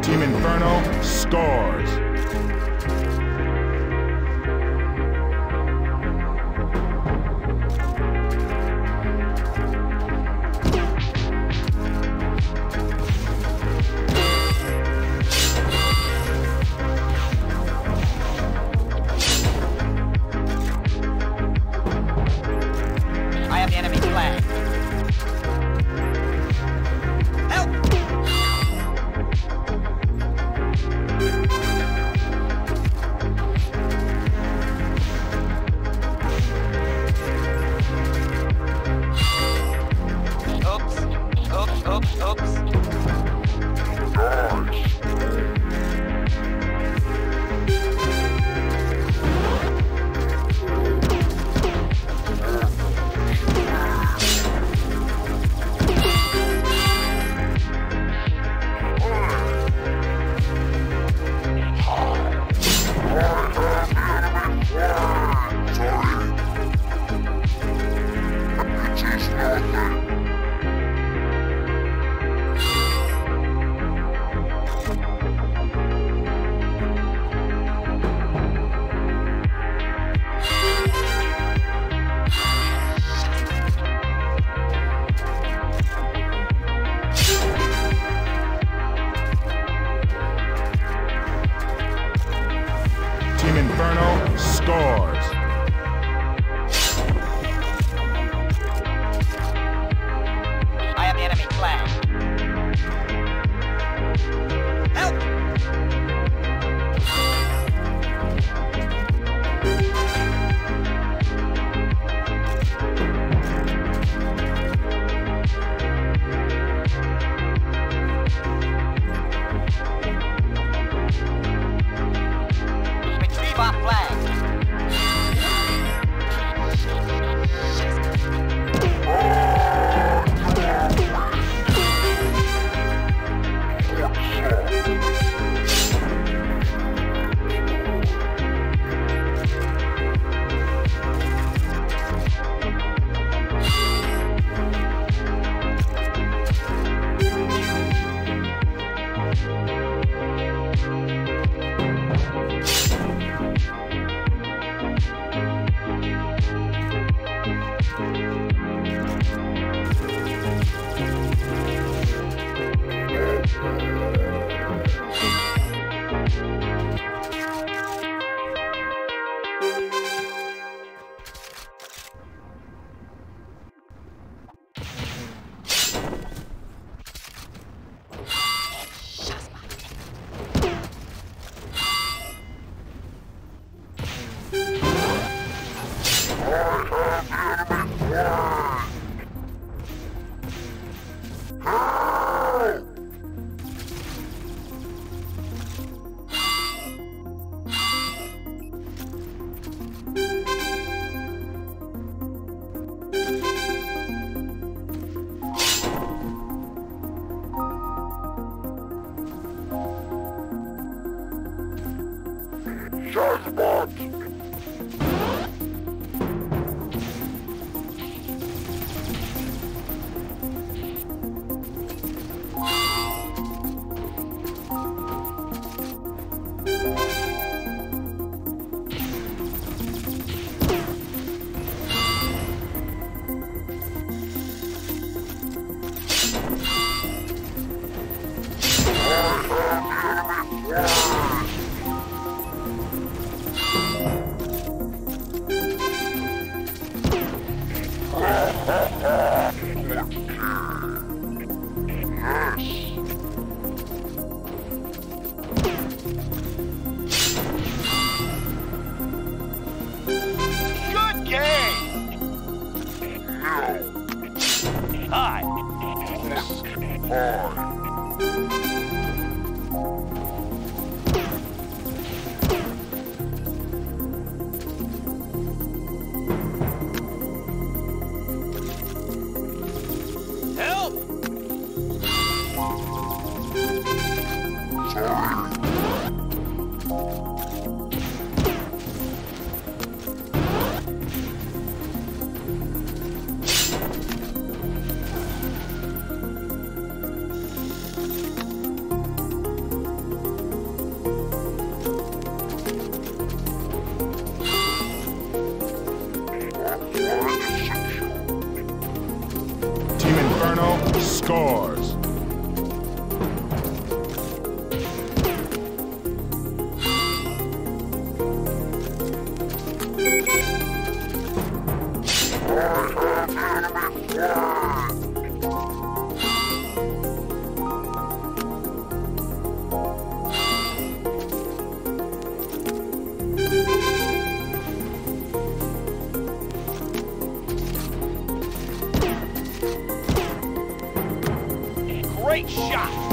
Team Inferno scores. Good Hi. Help! Team Great shot!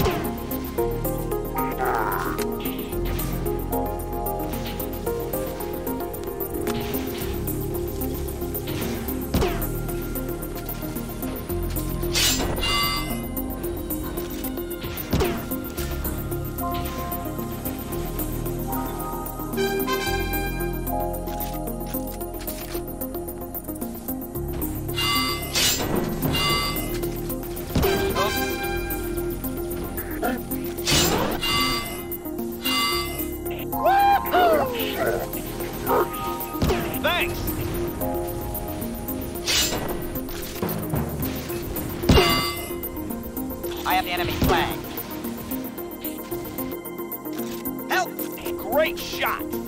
I have the enemy flag. Help! Great shot!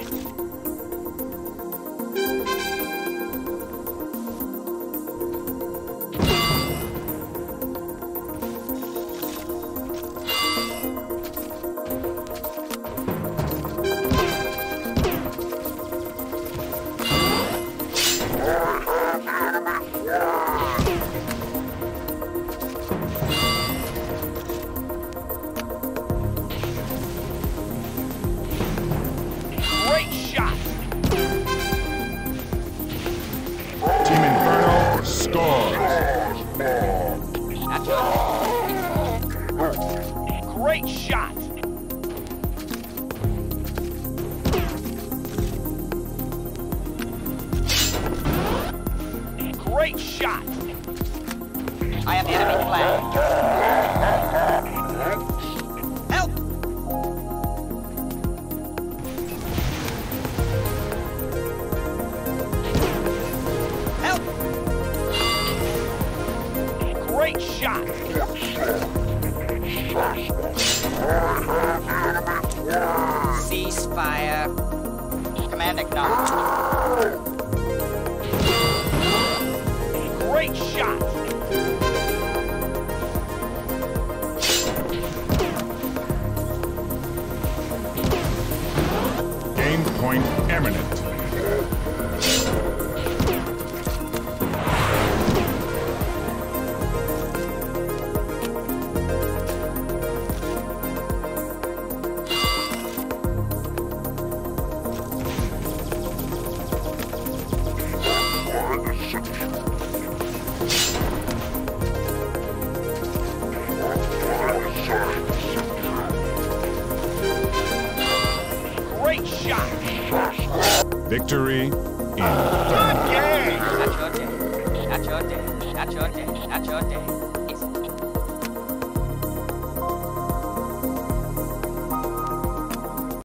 Great shot! I have the enemy flag. Help! Help! Great shot. Ceasefire. Command acknowledged. Point eminent. Victory in Good game. Not your day. Not your day. Not your day. Not your day.